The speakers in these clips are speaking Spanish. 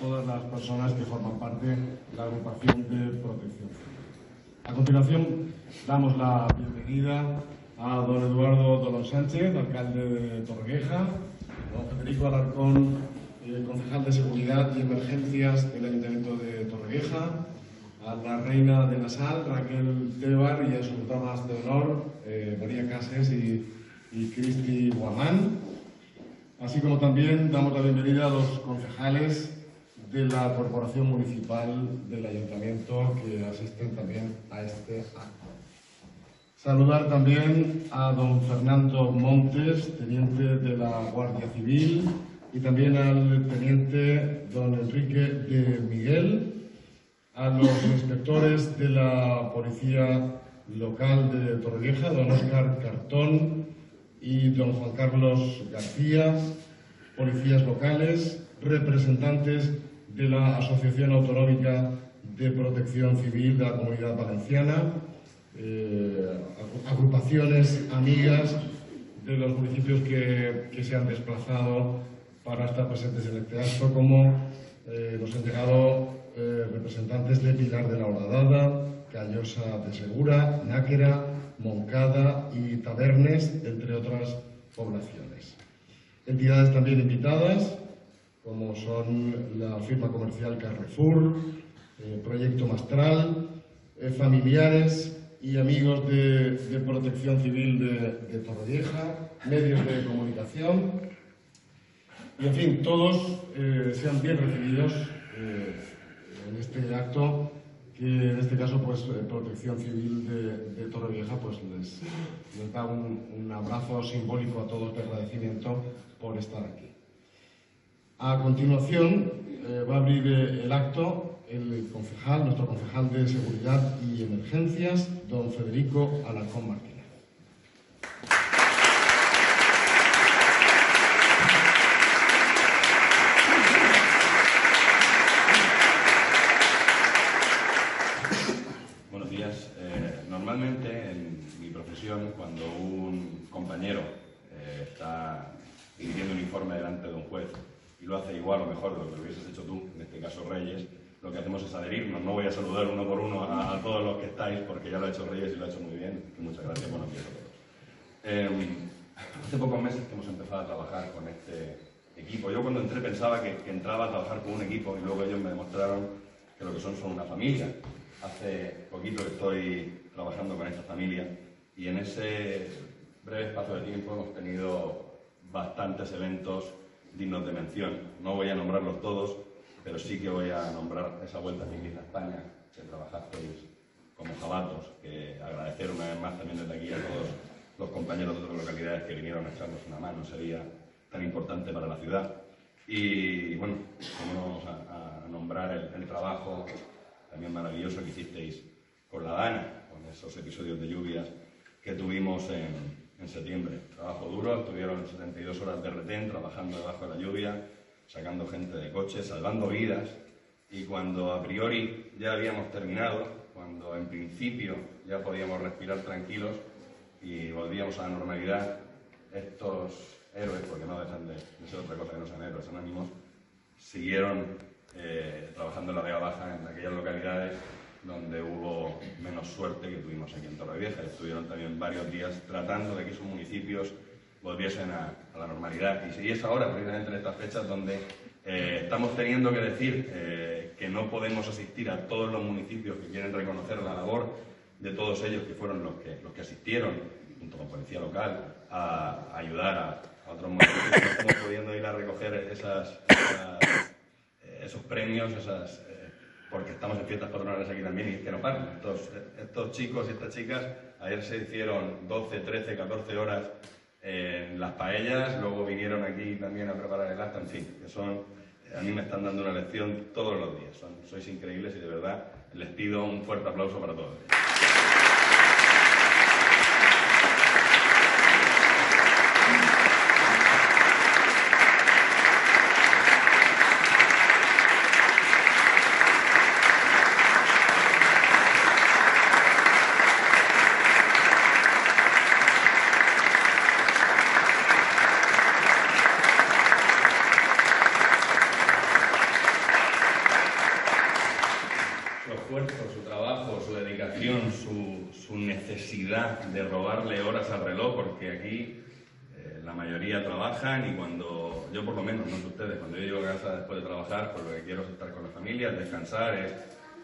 todas las personas que forman parte de la agrupación de protección. A continuación, damos la bienvenida a don Eduardo Dolón Sánchez, alcalde de Torrevieja, don Federico Alarcón, eh, concejal de Seguridad y Emergencias del Ayuntamiento de Torrevieja, a la reina de la sal, Raquel Tebar, y a sus damas de honor, eh, María Cases y, y Cristi Guamán. Así como también damos la bienvenida a los concejales de la Corporación Municipal del Ayuntamiento que asisten también a este acto. Saludar también a don Fernando Montes, teniente de la Guardia Civil, y también al teniente don Enrique de Miguel, a los inspectores de la Policía Local de Torrevieja, don Óscar Cartón y don Juan Carlos García, policías locales, representantes de la Asociación Autonómica de Protección Civil de la Comunidad Valenciana, eh, agrupaciones amigas de los municipios que, que, se han desplazado para estar presentes en este acto, como eh, nos han llegado eh, representantes de Pilar de la Horadada, Callosa de Segura, Náquera, Moncada y Tabernes, entre otras poblaciones. Entidades también invitadas, como son la firma comercial Carrefour, eh, Proyecto Mastral, eh, familiares y amigos de, Protección Civil de, de, Torrevieja, medios de comunicación. Y en fin, todos eh, sean bien recibidos en este acto que en este caso pues Protección Civil de, de Torrevieja pues les, les da un, un, abrazo simbólico a todos de agradecimiento por estar aquí. A continuación eh, va a abrir eh, el acto el concejal, nuestro concejal de Seguridad y Emergencias, don Federico Alarcón Martínez. Buenos días. Eh, normalmente en mi profesión, cuando un compañero está pidiendo un informe delante de un juez y lo hace igual o mejor de lo que hubieses hecho tú, en este caso Reyes, lo que hacemos es adherirnos. No voy a saludar uno por uno a, a todos los que estáis, porque ya lo ha hecho Reyes y lo ha hecho muy bien. Muchas gracias, buenos días a todos. Eh, hace pocos meses que hemos empezado a trabajar con este equipo. Yo cuando entré pensaba que, que, entraba a trabajar con un equipo y luego ellos me demostraron que lo que son son una familia. Hace poquito que estoy trabajando con esta familia y en ese breve espacio de tiempo hemos tenido bastantes eventos dignos de mención. No voy a nombrarlos todos, pero sí que voy a nombrar esa vuelta ciclista a España, que trabajasteis como jabatos, que agradecer una vez más también desde aquí a todos los compañeros de otras localidades que vinieron a echarnos una mano, sería tan importante para la ciudad. Y bueno, vamos a, a nombrar el, el, trabajo también maravilloso que hicisteis con la Dana, con esos episodios de lluvias que tuvimos en, en septiembre. Trabajo duro, estuvieron 72 horas de retén trabajando debajo de la lluvia, sacando gente de coche, salvando vidas. Y cuando a priori ya habíamos terminado, cuando en principio ya podíamos respirar tranquilos y volvíamos a la normalidad, estos héroes, porque no dejan de, de ser otra cosa que no sean héroes anónimos, siguieron eh, trabajando en la Vega Baja en aquellas localidades donde hubo menos suerte que tuvimos aquí en Torrevieja. Estuvieron también varios días tratando de que esos municipios volviesen a, a la normalidad. Y, es ahora, precisamente en estas fechas, donde eh, estamos teniendo que decir eh, que no podemos asistir a todos los municipios que quieren reconocer la labor de todos ellos que fueron los que, los que asistieron, junto con Policía Local, a, a ayudar a, a, otros municipios. Estamos pudiendo ir a recoger esas, esas, eh, esos premios, esas porque estamos en fiestas patronales aquí también y que no paran. Estos, estos chicos y estas chicas ayer se hicieron 12, 13, 14 horas en las paellas, luego vinieron aquí también a preparar el acta, en fin, que son, a mí me están dando una lección todos los días. Son, sois increíbles y de verdad les pido un fuerte aplauso para todos. Trabajar, pues lo que quiero es estar con la familia, descansar, es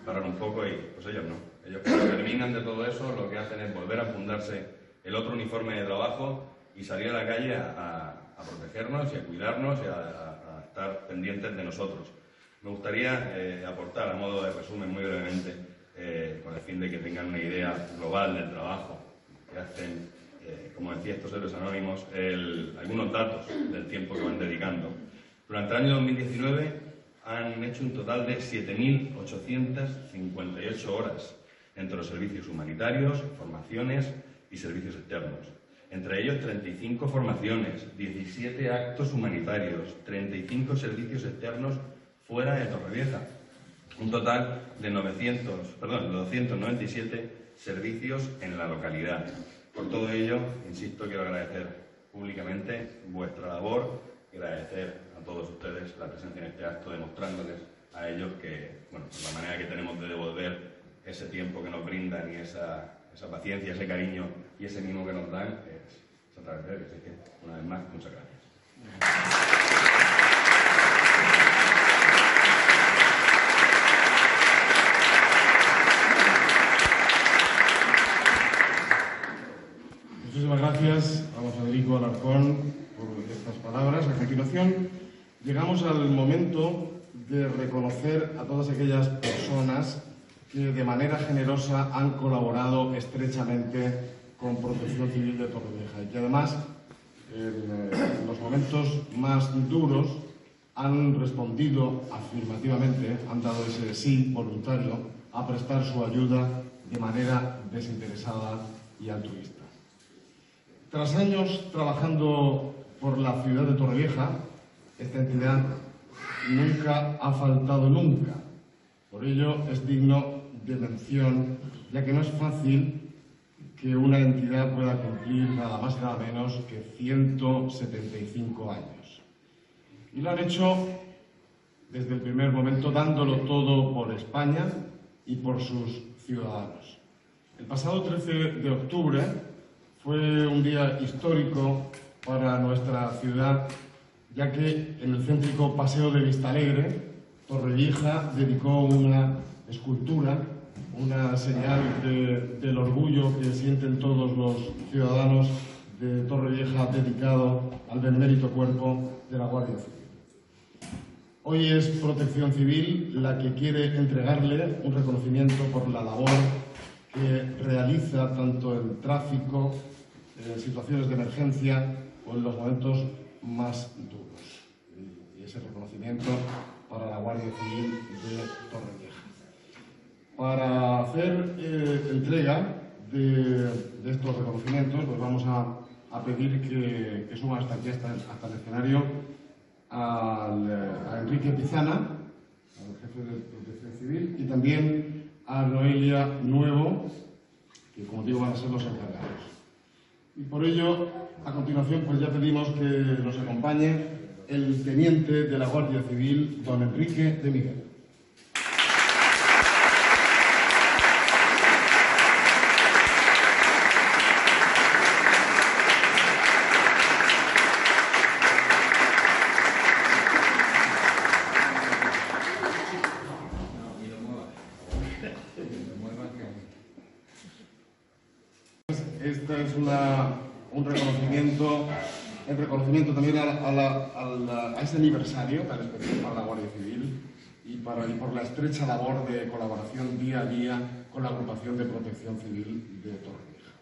parar un poco y pues ellos no. Ellos cuando terminan de todo eso lo que hacen es volver a fundarse el otro uniforme de trabajo y salir a la calle a, protegernos y a cuidarnos y a, estar pendientes de nosotros. Me gustaría eh, aportar, a modo de resumen muy brevemente, eh, con el fin de que tengan una idea global del trabajo que hacen, eh, como decía estos héroes anónimos, algunos datos del tiempo que van dedicando. Durante el año 2019 han hecho un total de 7.858 horas entre los servicios humanitarios, formaciones y servicios externos. Entre ellos 35 formaciones, 17 actos humanitarios, 35 servicios externos fuera de Torrevieja. Un total de, 900, perdón, 297 servicios en la localidad. Por todo ello, insisto, quiero agradecer públicamente vuestra labor agradecer todos ustedes la presencia en este acto, demostrándoles a ellos que, bueno, la manera que tenemos de devolver ese tiempo que nos brindan y esa, esa paciencia, ese cariño y ese mimo que nos dan es, a través de ellos. Así que, una vez más, muchas gracias. Muchísimas gracias a Federico Alarcón por estas palabras. A continuación, llegamos al momento de reconocer a todas aquellas personas que de manera generosa han colaborado estrechamente con Protección Civil de Torrevieja y que además en, eh, los momentos más duros han respondido afirmativamente, han dado ese sí voluntario a prestar su ayuda de manera desinteresada y altruista. Tras años trabajando por la ciudad de Torrevieja, esta entidad nunca ha faltado nunca. Por ello es digno de mención, ya que no es fácil que una entidad pueda cumplir nada más y nada menos que 175 años. Y lo han hecho desde el primer momento dándolo todo por España y por sus ciudadanos. El pasado 13 de octubre fue un día histórico para nuestra ciudad, ya que en el céntrico Paseo de Vistalegre, Torrevieja dedicó una escultura una señal del orgullo que sienten todos los ciudadanos de Torrevieja dedicado al benemérito cuerpo de la Guardia Civil. Hoy es Protección Civil la que quiere entregarle un reconocimiento por la labor que realiza tanto en tráfico, en situaciones de emergencia o en los momentos más duros. Ese reconocimiento para la Guardia Civil de Torrevieja. Para hacer eh, entrega de, estos reconocimientos, pues vamos a, pedir que, que, suba hasta aquí, hasta, el escenario, al, eh, a Enrique Pizana, al jefe de Protección Civil, y también a Noelia Nuevo, que como digo van a ser los encargados. Y por ello, a continuación, pues ya pedimos que nos acompañe el teniente de la Guardia Civil, don Enrique de Miguel. un reconocimiento, el reconocimiento también a, aniversario tan especial para la Guardia Civil y, para, por la estrecha labor de colaboración día a día con la agrupación de protección civil de Torrevieja.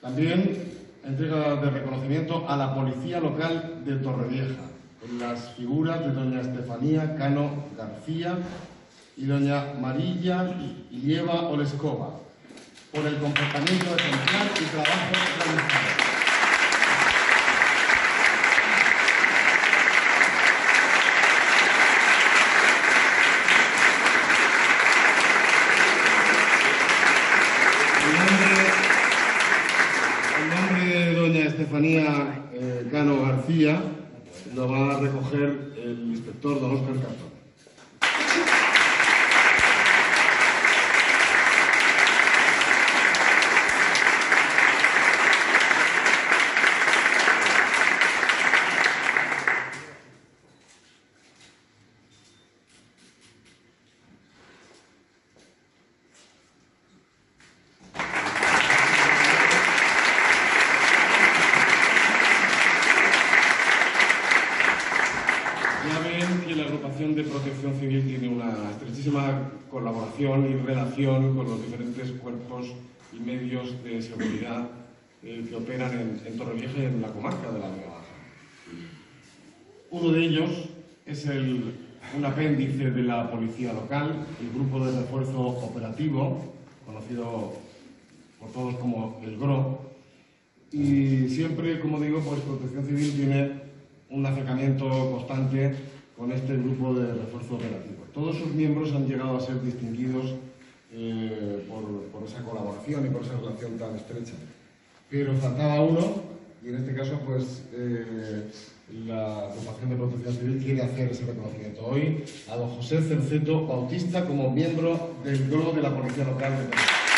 También entrega de reconocimiento a la Policía Local de Torrevieja, en las figuras de doña Estefanía Cano García y doña Marilla Ilieva Olescova, por el comportamiento ejemplar y trabajo realizado. El nombre de doña Estefanía eh, Cano García lo va a recoger el inspector don Oscar Cartón. agrupación de protección civil tiene una estrechísima colaboración y relación con los diferentes cuerpos y medios de seguridad eh, que operan en, en Torrevieja y en la comarca de la Vega Baja. Uno de ellos es el, un apéndice de la policía local, el Grupo de Refuerzo Operativo, conocido por todos como el GRO, y siempre, como digo, pues Protección Civil tiene un acercamiento constante con este grupo de refuerzo operativo. Todos sus miembros han llegado a ser distinguidos eh, por, esa colaboración y por esa relación tan estrecha. Pero faltaba uno, y en este caso, pues eh, la Agrupación de Protección Civil quiere hacer ese reconocimiento hoy a don José Cerceto Bautista como miembro del GRO de la Policía Local de Tenerife.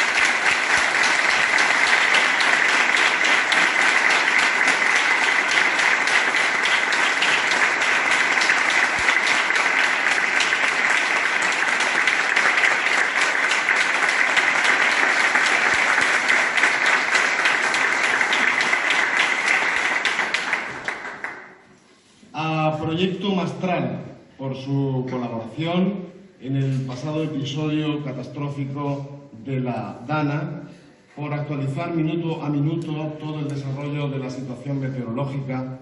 Proyecto Mastral por su colaboración en el pasado episodio catastrófico de la Dana, por actualizar minuto a minuto todo el desarrollo de la situación meteorológica,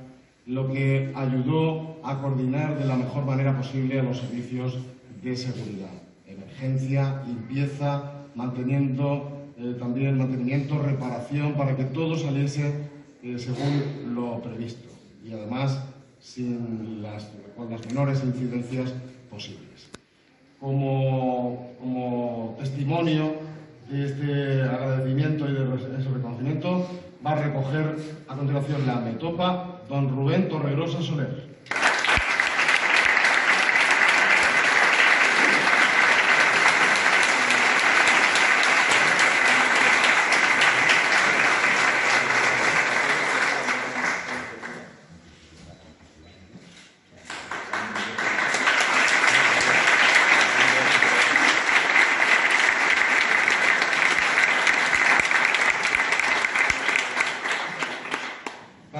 lo que ayudó a coordinar de la mejor manera posible a los servicios de seguridad, emergencia, limpieza, manteniendo eh, también mantenimiento, reparación, para que todo saliese eh, según lo previsto. Y además sin las, con las menores incidencias posibles. Como, como testimonio de este agradecimiento y de ese reconocimiento, va a recoger a continuación la metopa don Rubén Torregrosa Soler.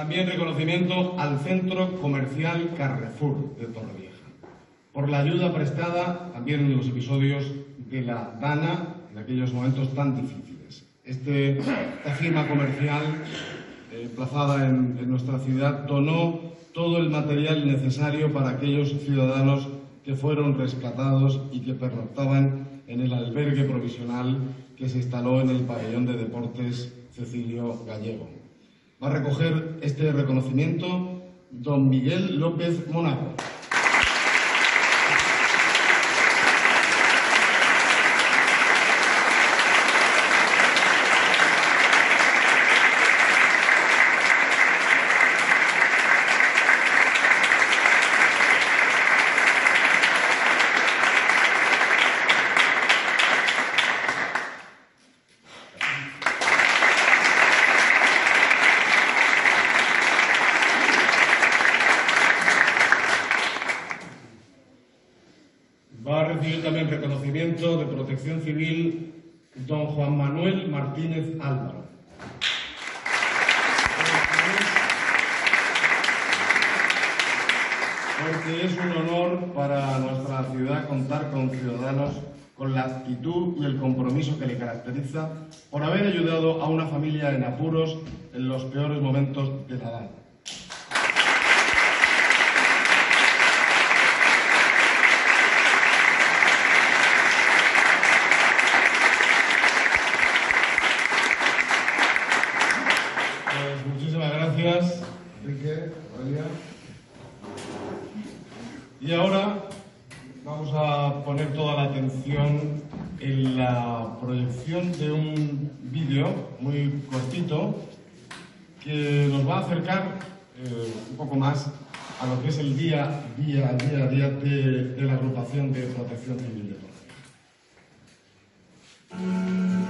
También reconocimiento al Centro Carrefour de Torrevieja por la ayuda prestada también en los episodios de la Dana en aquellos momentos tan difíciles. Este, esta firma comercial eh, plazada en, en nuestra ciudad donó todo el material necesario para aquellos ciudadanos que fueron rescatados y que pernoctaban en el albergue provisional que se instaló en el pabellón de deportes Cecilio Gallego. Va a recoger este reconocimiento don Miguel López Monaco. Va a recibir también reconocimiento de protección civil don Juan Manuel Martínez Álvaro. Porque es un honor para nuestra ciudad contar con ciudadanos con la actitud y el compromiso que le caracteriza por haber ayudado a una familia en apuros en los peores momentos de la edad. Gracias, Enrique, Aurelia. Y ahora vamos a poner toda la atención en la proyección de un vídeo muy cortito que nos va a acercar eh, un poco más a lo que es el día, día, día día de, de la agrupación de protección civil de Torre.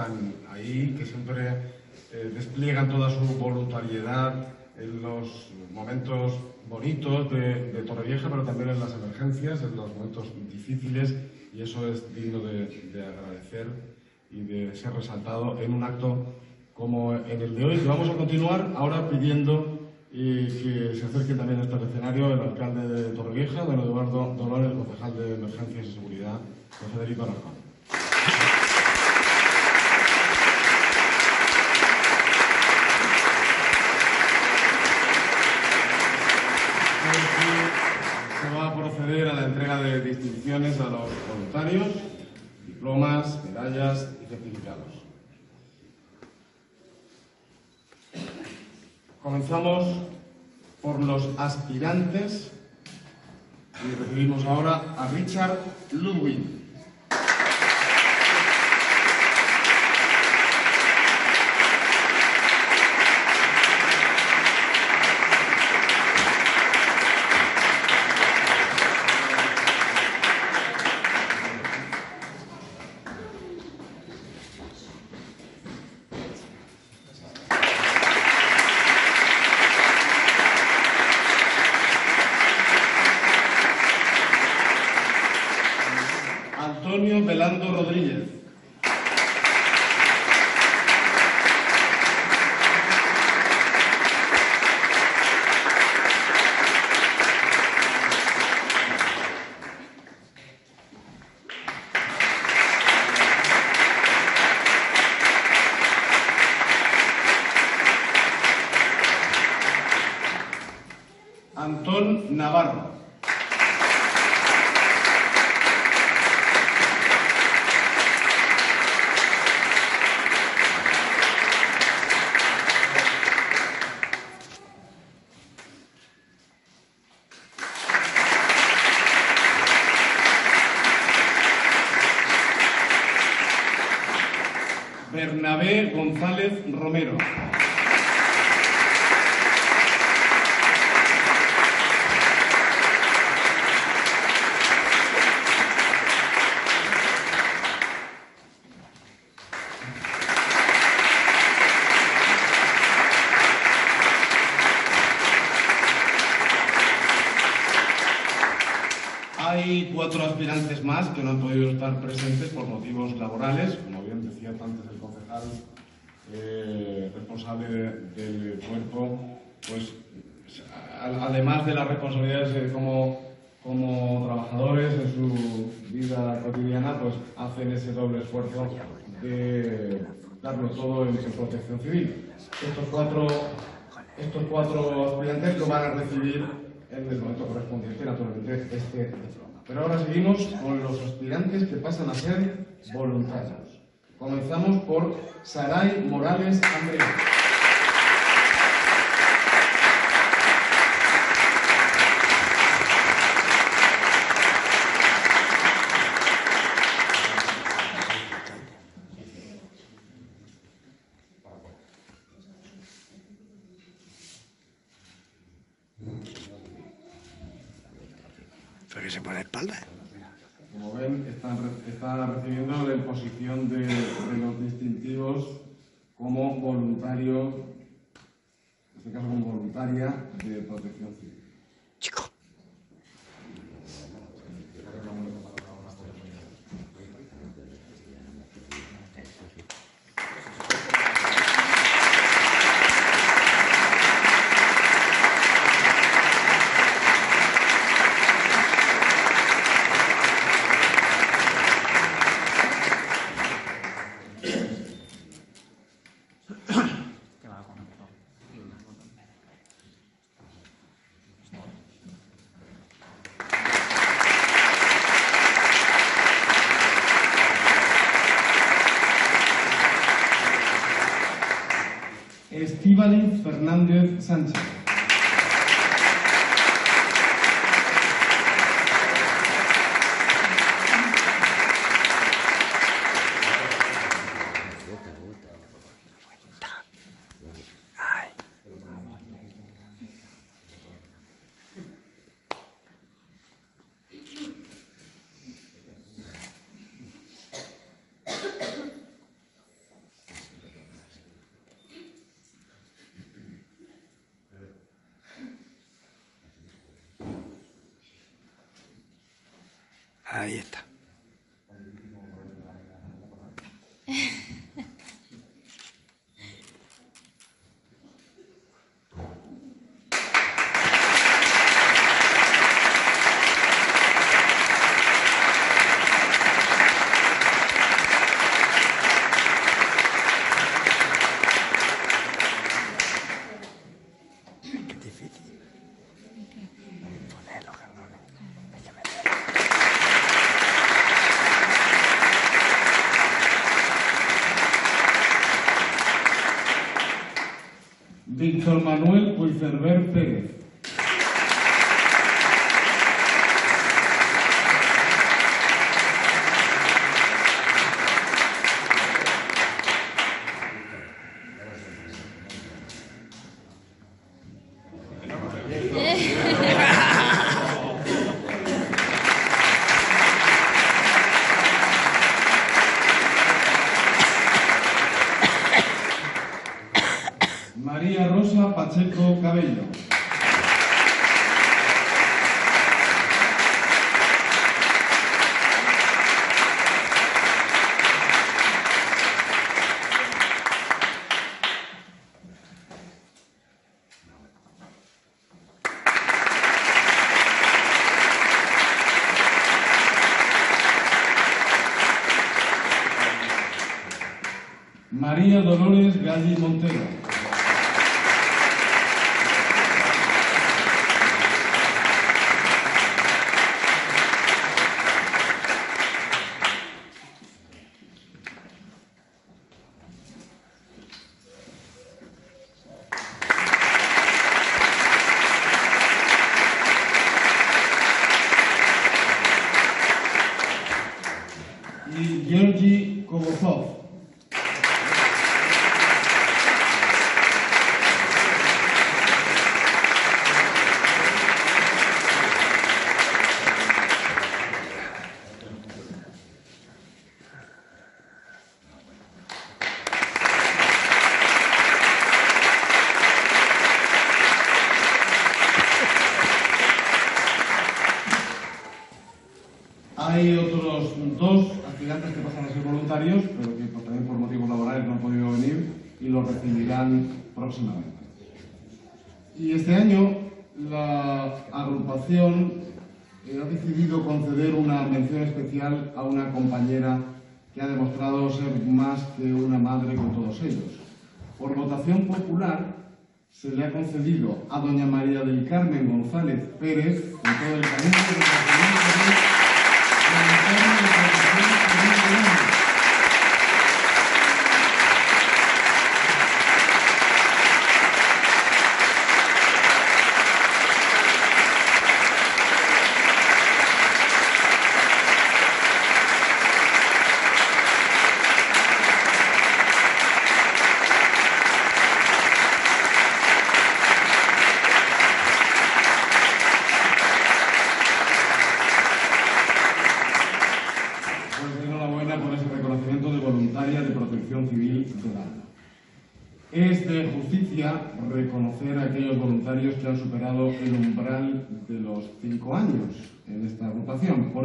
Están ahí, que siempre eh, despliegan toda su voluntariedad en los momentos bonitos de, de Torrevieja, pero también en las emergencias, en los momentos difíciles, y eso es digno de, de agradecer y de ser resaltado en un acto como en el de hoy, vamos a continuar ahora pidiendo y que se acerque también a este escenario el alcalde de Torrevieja, don Eduardo Dolores, concejal de Emergencias y Seguridad, don Federico Alarcón. Se va a proceder a la entrega de distinciones a los voluntarios, diplomas, medallas y certificados. Comenzamos por los aspirantes y recibimos ahora a Richard Ludwig. Del cuerpo, pues además de las responsabilidades eh, como, como trabajadores en su vida cotidiana, pues hacen ese doble esfuerzo de darlo todo en su protección civil. Estos cuatro, estos cuatro aspirantes lo van a recibir en el momento correspondiente, naturalmente, este diploma. Pero ahora seguimos con los aspirantes que pasan a ser voluntarios. Comenzamos por Saray Morales Andrea. ¿Pero que se pone espalda? Como ven, están re- está recibiendo la imposición de, de los distintivos como voluntario, en este caso como voluntaria de protección civil. María Dolores Galli Montero.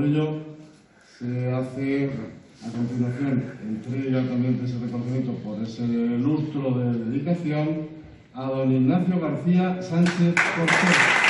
ello, se hace a continuación entrega también de ese reconocimiento por ese lustro de dedicación a don Ignacio García Sánchez Cortés.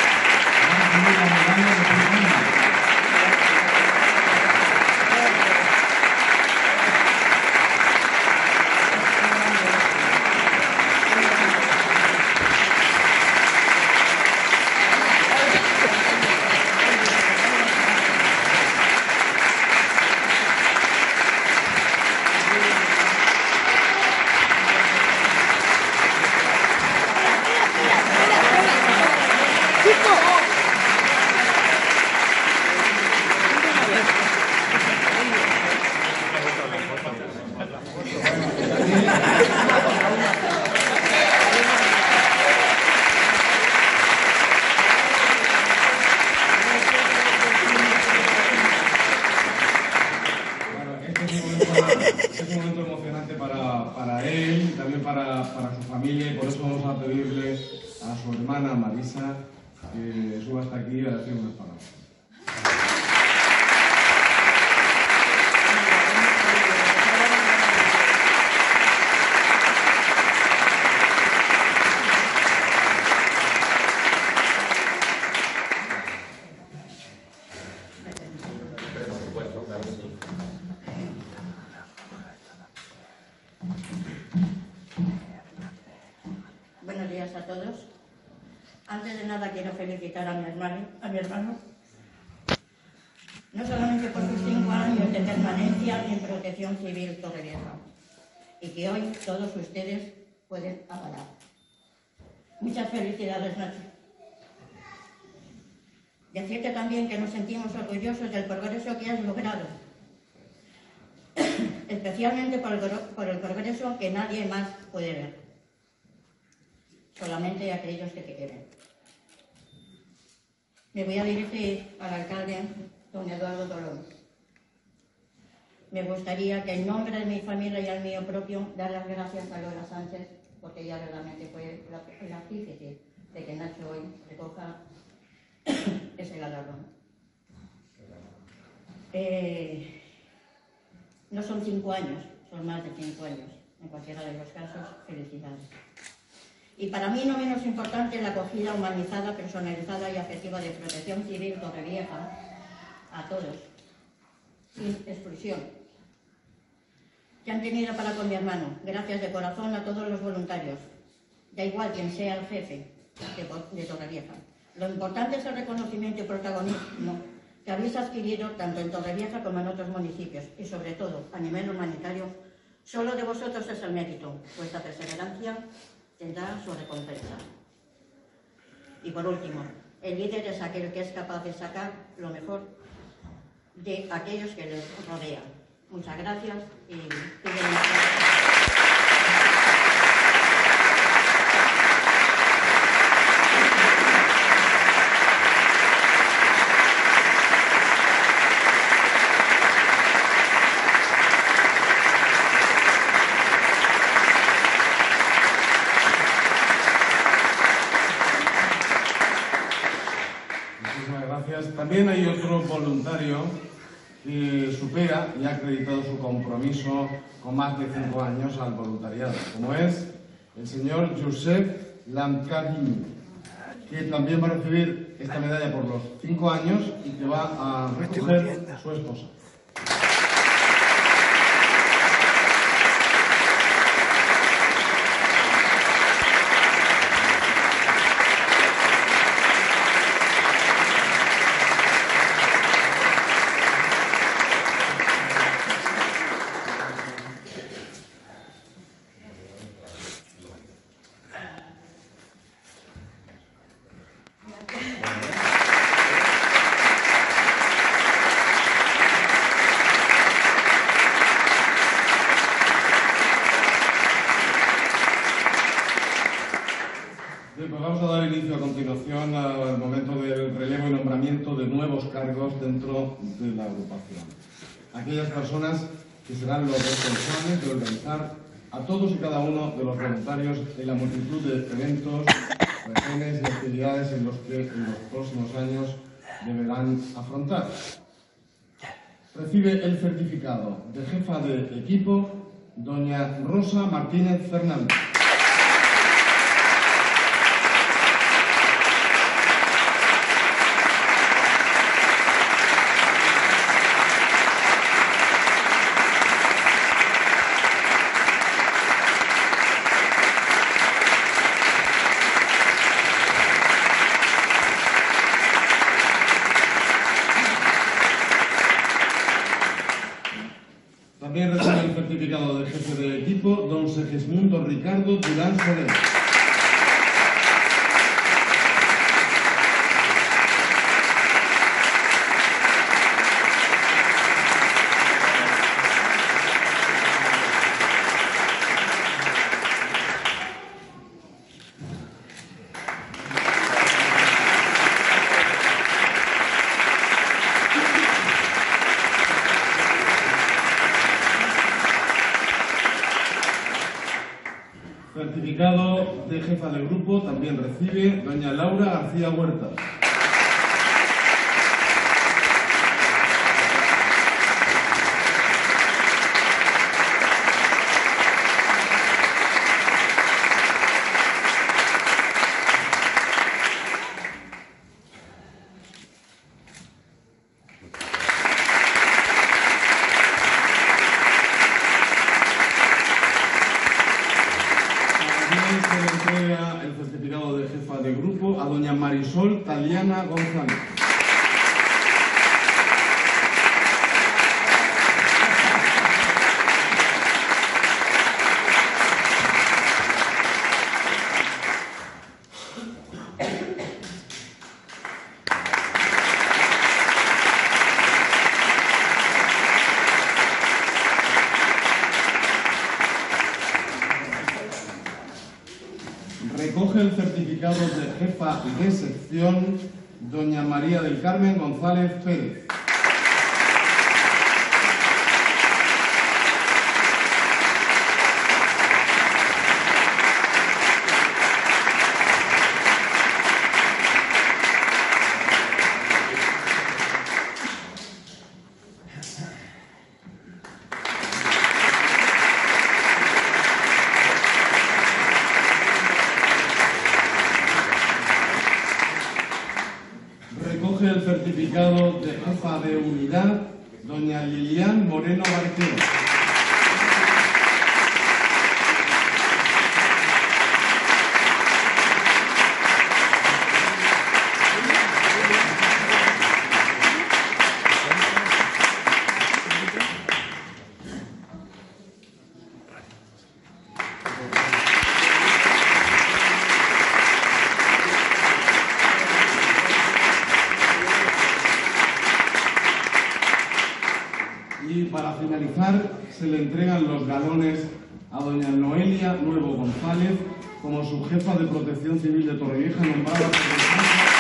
Que nos sentimos orgullosos del progreso que has logrado, especialmente por el, progreso que nadie más puede ver, solamente aquellos que te quieren. Me voy a dirigir al alcalde, don Eduardo Dolón. Me gustaría que en nombre de mi familia y al mío propio dar las gracias a Lola Sánchez, porque ella realmente fue la, la de que Nacho hoy recoja ese galardón. Eh, no son cinco años, son más de cinco años. En cualquiera de los casos, felicidades. Y para mí no menos importante la acogida humanizada, personalizada y afectiva de protección civil Torrevieja a todos, sin exclusión, que han tenido para con mi hermano. Gracias de corazón a todos los voluntarios, da igual quien sea el jefe de, de Torrevieja. Lo importante es el reconocimiento y protagonismo que habéis adquirido tanto en Torrevieja como en otros municipios y sobre todo a nivel humanitario. Solo de vosotros es el mérito, vuestra perseverancia tendrá su recompensa. Y por último, el líder es aquel que es capaz de sacar lo mejor de aquellos que les rodean. Muchas gracias y También hay otro voluntario que supera y ha acreditado su compromiso con más de cinco años al voluntariado, como es el señor Josep Lamcadini, que también va a recibir esta medalla por los cinco años y que va a recoger su esposa. aquellas personas que serán los responsables de organizar a todos y cada uno de los en la multitud de eventos, regiones y actividades en los que en los próximos años deberán afrontar. Recibe el certificado de jefa de equipo doña Rosa Martínez Fernández. el certificado de jefa de grupo a doña Marisol Taliana González. A doña Noelia Nuevo González como su jefa de protección civil de Torrevieja, nombrada por el Consejo.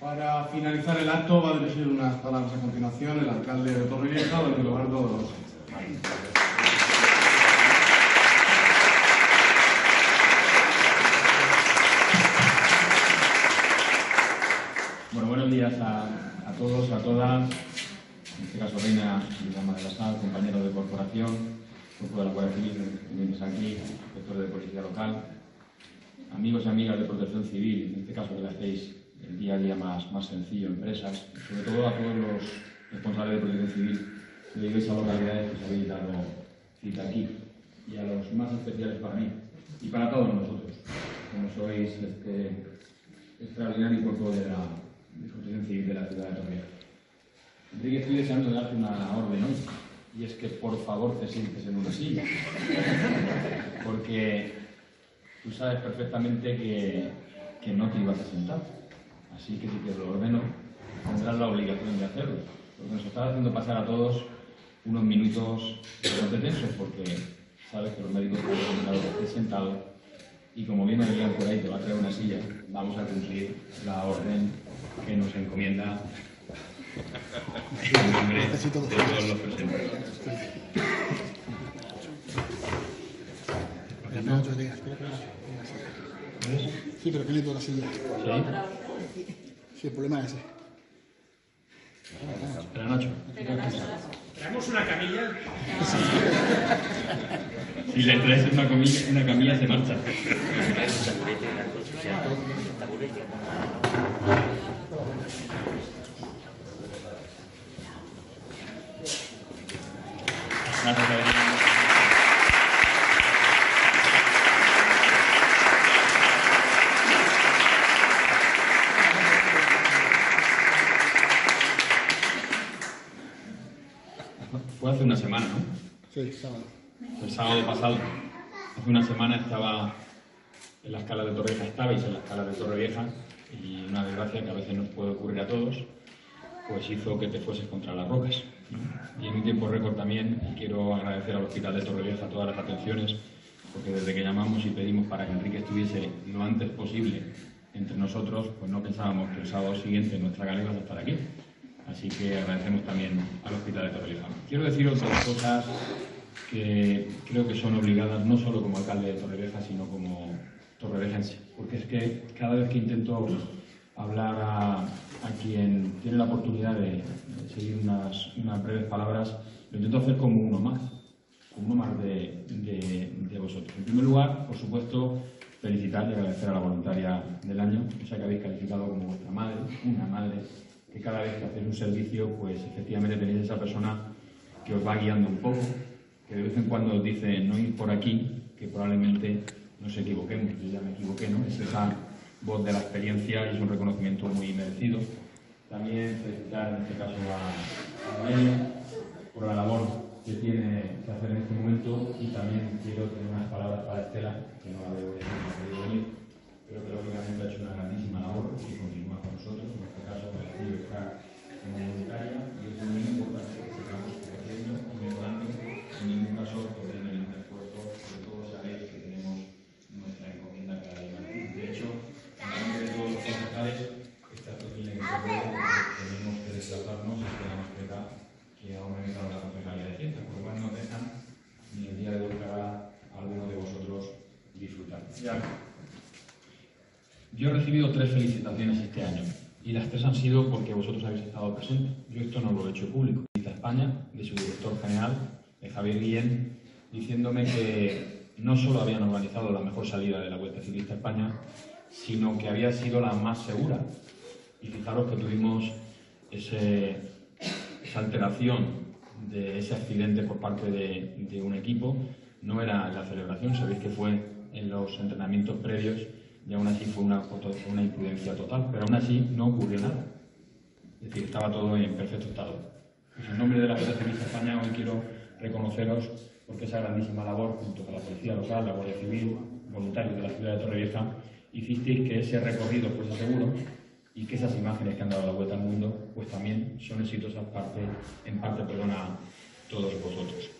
Para finalizar el acto va a palabras a continuación el alcalde de Torrevieja, don Eduardo de los Bueno, buenos días a, a todos, a todas, en este caso Reina y Dama de la Sal, compañeros de corporación, grupo de la Guardia Civil que aquí, inspectores de policía local, amigos y amigas de protección civil, en este caso que le hacéis el día a día más, más sencillo, empresas, sobre todo a todos los responsables de protección civil que vivís a localidades que os habéis dado cita aquí, y a los más especiales para mí, y para todos nosotros, como sois este extraordinario cuerpo de la de protección civil de la ciudad de Torrevieja. Enrique, estoy deseando darte una orden hoy, y es que por favor te sientes en una silla, porque tú sabes perfectamente que, que no te ibas a sentar, así que si te lo ordeno, tendrás la obligación de hacerlo, porque nos estás haciendo pasar a todos unos minutos bastante tensos, porque sabes que los médicos te han recomendado que estés sentado y como bien Adrián por ahí te va a traer una silla, vamos a cumplir la orden que nos encomienda en nombre de todos los presentes. Sí, pero que le la silla. ¿Sí? Sí, el problema es ese. Espera, Nacho. Traemos una camilla. Si le traes una, comilla, una camilla, se marcha. Gracias, Adrián. fue hace una semana, Sí, sábado. El sábado pasado. Hace una semana estaba en la escala de Torrevieja, estabais en la escala de Torrevieja y una desgracia que a veces nos puede ocurrir a todos, pues hizo que te fueses contra las rocas. Y en un tiempo récord también, quiero agradecer al Hospital de Torrevieja todas las atenciones, porque desde que llamamos y pedimos para que Enrique estuviese lo antes posible entre nosotros, pues no pensábamos que el sábado siguiente nuestra gala iba a estar aquí. Así que agradecemos también al Hospital de Torrevieja. Quiero decir otras cosas que creo que son obligadas, no solo como alcalde de Torrevieja, sino como torrevejense. Porque es que cada vez que intento hablar a, a quien tiene la oportunidad de, de seguir unas, unas breves palabras, lo intento hacer como uno más, como uno más de, de, vosotros. En primer lugar, por supuesto, felicitar y agradecer a la voluntaria del año, esa que habéis calificado como vuestra madre, una madre, que cada vez que hacéis un servicio, pues efectivamente tenéis esa persona que os va guiando un poco, que de vez en cuando os dice no ir por aquí, que probablemente nos equivoquemos, yo ya me equivoqué, ¿no? Es esa voz de la experiencia y es un reconocimiento muy merecido. También felicitar en este caso a, a Valeria por la labor que tiene que hacer en este momento y también quiero tener unas palabras para Estela, que no la veo venir, pero que lógicamente ha hecho una grandísima labor y continúa con nosotros, caso está como voluntaria y es muy importante que sigamos creciendo y mejorando, en ningún caso perdiendo ningún esfuerzo, sobre todo sabéis que tenemos nuestra encomienda cada día más. De hecho, en nombre de todos los concejales, esta pequeña que tenemos que desplazarnos y que mascleta que ha aumentado la concejalía de ciencias, por lo cual no dejan ni el día de hoy para alguno de vosotros disfrutar. Ya. Yo he recibido tres felicitaciones este año y las tres han sido porque vosotros habéis estado presentes. Yo esto no lo he hecho público. Dice España, de su director general, de Javier Guillén, diciéndome que no solo habían organizado la mejor salida de la Vuelta Ciclista a España, sino que había sido la más segura. Y fijaros que tuvimos ese, esa alteración de ese accidente por parte de, de, un equipo. No era en la celebración, sabéis que fue en los entrenamientos previos y aún así fue una, una imprudencia total, pero aún así no ocurrió nada. Es decir, estaba todo en perfecto estado. Pues en nombre de la Civil de España hoy quiero reconoceros porque esa grandísima labor, junto con la Policía Local, la Guardia Civil, voluntarios de la ciudad de Torrevieja, hicisteis que ese recorrido fuese seguro y que esas imágenes que han dado la vuelta al mundo, pues también son exitosas parte, en parte perdona, a todos vosotros.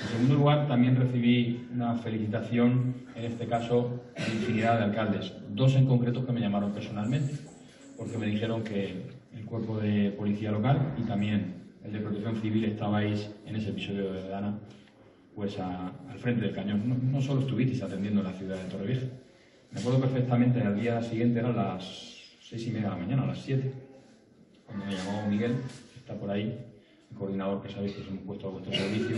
En segundo lugar, también recibí una felicitación, en este caso, de infinidad de alcaldes, dos en concreto que me llamaron personalmente, porque me dijeron que el cuerpo de policía local y también el de protección civil estabais en ese episodio de Dana, pues al frente del cañón. No, solo estuvisteis atendiendo la ciudad de Torrevieja. Me acuerdo perfectamente, al día siguiente eran las seis y media de la mañana, a las siete, cuando me llamó Miguel, que está por ahí, el coordinador que sabéis que os hemos puesto a vuestro servicio,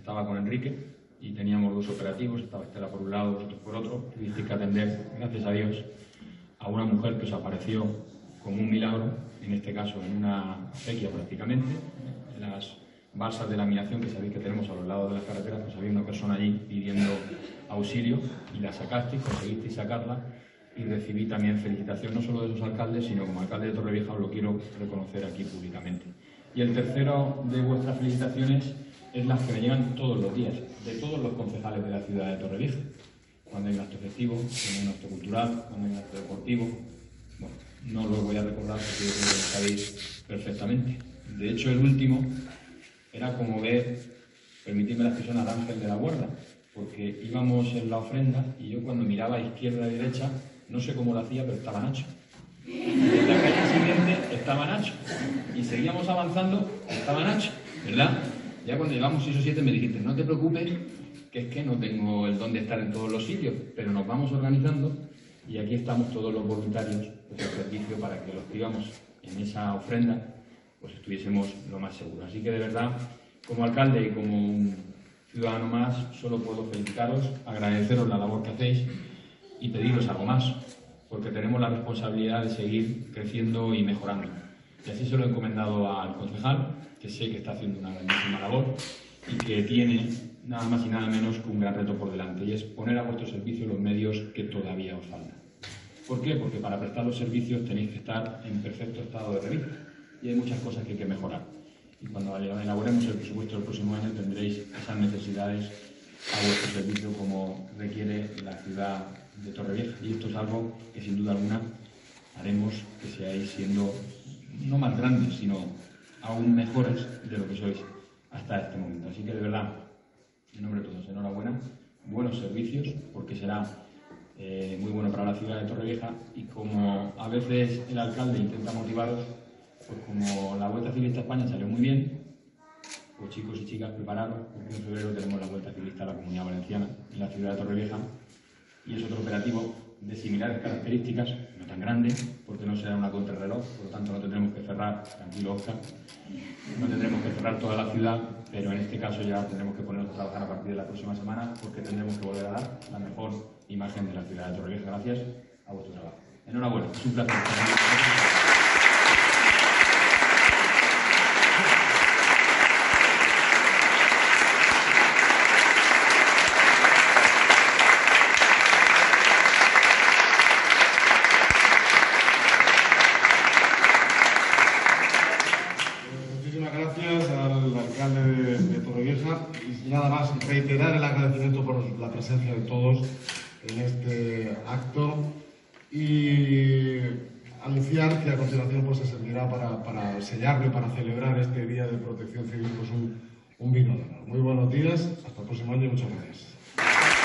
estaba con Enrique y teníamos dos operativos, estaba Estela por un lado, vosotros por otro, tuvisteis que atender, gracias a Dios, a una mujer que os apareció como un milagro, en este caso en una acequia prácticamente, en las balsas de laminación que sabéis que tenemos a los lados de las carreteras, pues había una persona allí pidiendo auxilio y la sacasteis, conseguisteis sacarla y recibí también felicitación no solo de los alcaldes, sino como alcalde de Torrevieja os lo quiero reconocer aquí públicamente. Y el tercero de vuestras felicitaciones es las que me llegan todos los días, de todos los concejales de la ciudad de Torrevieja. Cuando hay un acto festivo, cuando hay un acto cultural, cuando hay un acto deportivo. Bueno, no lo voy a recordar porque yo creo que lo sabéis perfectamente. De hecho, el último era como ver, permitidme la expresión, al ángel de la guarda, porque íbamos en la ofrenda y yo cuando miraba a izquierda y derecha no sé cómo lo hacía, pero estaba Nacho. En la calle siguiente estaba Nacho. Y seguíamos avanzando, estaba Nacho, ¿verdad? Ya cuando llevamos 6 o 7 me dijiste, no te preocupes, que es que no tengo el don de estar en todos los sitios, pero nos vamos organizando y aquí estamos todos los voluntarios al servicio para que los que íbamos en esa ofrenda pues estuviésemos lo más seguros. Así que de verdad, como alcalde y como un ciudadano más, solo puedo felicitaros, agradeceros la labor que hacéis y pediros algo más, porque tenemos la responsabilidad de seguir creciendo y mejorando. Y así se lo he encomendado al concejal, que sé que está haciendo una grandísima labor y que tiene nada más y nada menos que un gran reto por delante, y es poner a vuestro servicio los medios que todavía os faltan. ¿Por qué? Porque para prestar los servicios tenéis que estar en perfecto estado de revista y hay muchas cosas que hay que mejorar. y cuando elaboremos el presupuesto del próximo año tendréis esas necesidades a vuestro servicio como requiere la ciudad de Torrevieja. Y esto es algo que sin duda alguna haremos que seáis siendo no más grandes, sino aún mejores de lo que sois hasta este momento. Así que de verdad, en nombre de todos, enhorabuena, buenos servicios, porque será eh, muy bueno para la ciudad de Torrevieja y como a veces el alcalde intenta motivaros, pues como la Vuelta Ciclista a España salió muy bien, pues chicos y chicas preparados, porque en febrero tenemos la Vuelta Ciclista a la Comunidad Valenciana en la ciudad de Torrevieja y es otro operativo de similares características, tan grande, porque no será una contrarreloj, por lo tanto no tendremos que cerrar, tranquilo Oscar, no tendremos que cerrar toda la ciudad, pero en este caso ya tendremos que ponernos a trabajar a partir de la próxima semana porque tendremos que volver a dar la mejor imagen de la ciudad de Torrevieja gracias a vuestro trabajo. Enhorabuena, es un placer. Muchísimas gracias al alcalde de, de Torrevieja y nada más reiterar el agradecimiento por la presencia de todos en este acto y anunciar que a continuación pues, se servirá para, para sellarlo para celebrar este Día de Protección Civil pues, un, un vino de honor. Muy buenos días, hasta el próximo año y muchas gracias.